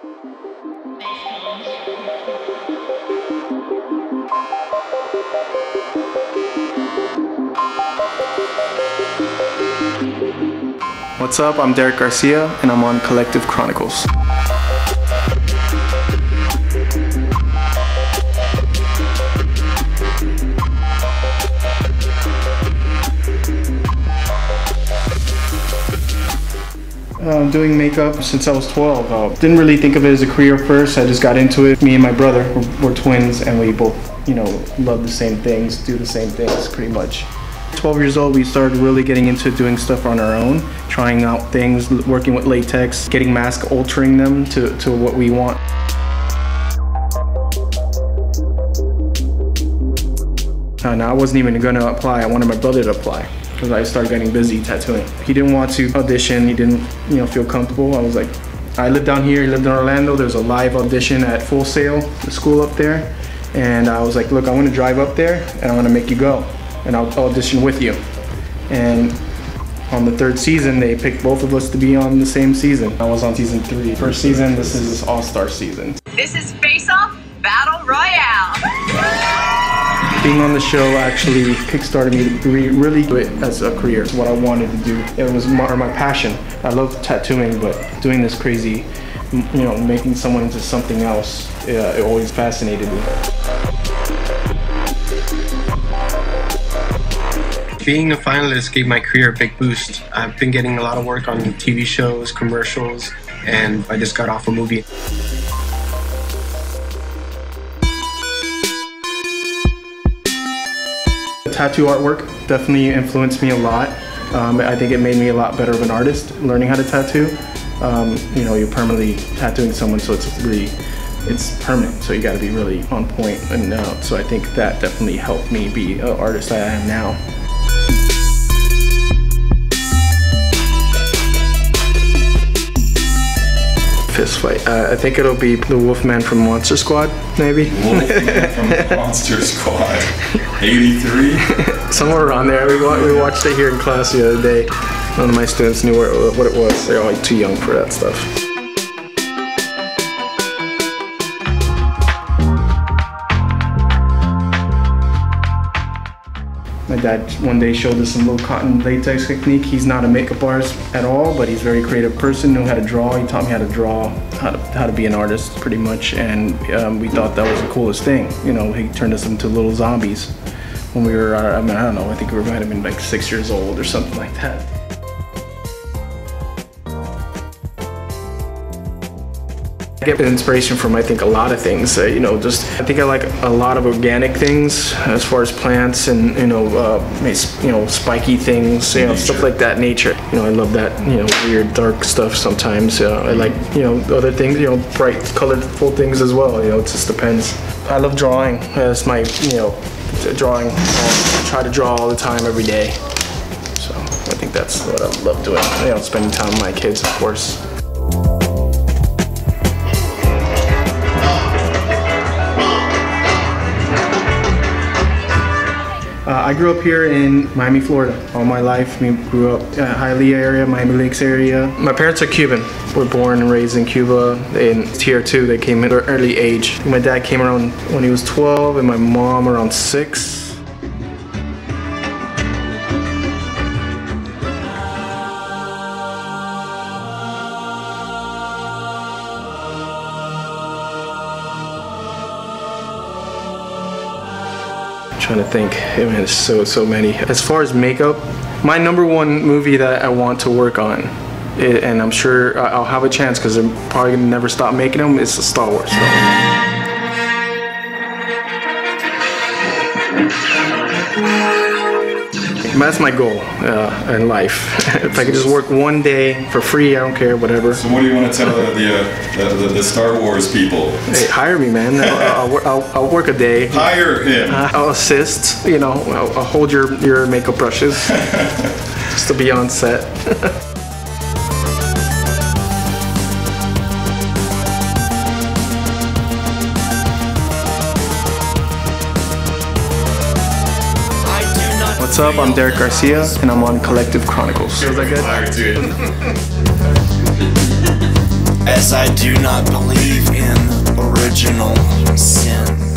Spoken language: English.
What's up? I'm Derek Garcia, and I'm on Collective Chronicles. Uh, doing makeup since I was 12. Uh, didn't really think of it as a career first. I just got into it. Me and my brother were, were twins, and we both, you know, love the same things, do the same things, pretty much. 12 years old, we started really getting into doing stuff on our own, trying out things, working with latex, getting masks, altering them to, to what we want. And I wasn't even gonna apply, I wanted my brother to apply because I started getting busy tattooing. He didn't want to audition, he didn't you know feel comfortable. I was like, I lived down here, he lived in Orlando, there's a live audition at Full Sail, the school up there. And I was like, look, I wanna drive up there and I wanna make you go and I'll audition with you. And on the third season, they picked both of us to be on the same season. I was on season three. First season, this is all-star season. This is Face Off Battle Royale. Being on the show actually kickstarted me to really do it as a career. It's what I wanted to do. It was my, my passion. I love tattooing, but doing this crazy, you know, making someone into something else, uh, it always fascinated me. Being a finalist gave my career a big boost. I've been getting a lot of work on TV shows, commercials, and I just got off a movie. Tattoo artwork definitely influenced me a lot. Um, I think it made me a lot better of an artist learning how to tattoo. Um, you know, you're permanently tattooing someone, so it's really, it's permanent. So you got to be really on. And uh, so I think that definitely helped me be an artist that I am now. Fist fight. Uh, I think it'll be the Wolfman from Monster Squad, maybe. Wolfman from Monster Squad. 83? Somewhere around there. We, wa we watched it here in class the other day. None of my students knew where, what it was. They're all like, too young for that stuff. Dad one day showed us some little cotton latex technique. He's not a makeup artist at all, but he's a very creative person, knew how to draw. He taught me how to draw, how to, how to be an artist pretty much, and um, we thought that was the coolest thing. You know, he turned us into little zombies when we were, I mean, I don't know, I think we might have been like six years old or something like that. I get inspiration from I think a lot of things. Uh, you know, just I think I like a lot of organic things as far as plants and you know, uh, you know, spiky things, you know, nature. stuff like that. Nature. You know, I love that. You know, weird dark stuff sometimes. Uh, I like you know other things. You know, bright, colorful things as well. You know, it just depends. I love drawing. That's my you know, drawing. I try to draw all the time, every day. So I think that's what I love doing. You know, spending time with my kids, of course. I grew up here in Miami, Florida all my life. We grew up in Hialeah area, Miami Lakes area. My parents are Cuban. We're born and raised in Cuba. And here too, they came at an early age. My dad came around when he was 12 and my mom around six. Trying to think. I mean, so, so many. As far as makeup, my number one movie that I want to work on, it, and I'm sure I'll have a chance because I'm probably gonna never stop making them, It's is Star Wars. So. That's my goal uh, in life. if I could just work one day for free, I don't care, whatever. So what do you want to tell the, the, uh, the, the, Star Wars people? Hey, hire me, man. I'll, I'll, I'll, I'll work a day. Hire him. Uh, I'll assist. You know, I'll, I'll hold your, your makeup brushes just to be on set. What's up? I'm Derek Garcia, and I'm on Collective Chronicles. Feels that good? As I do not believe in original sin.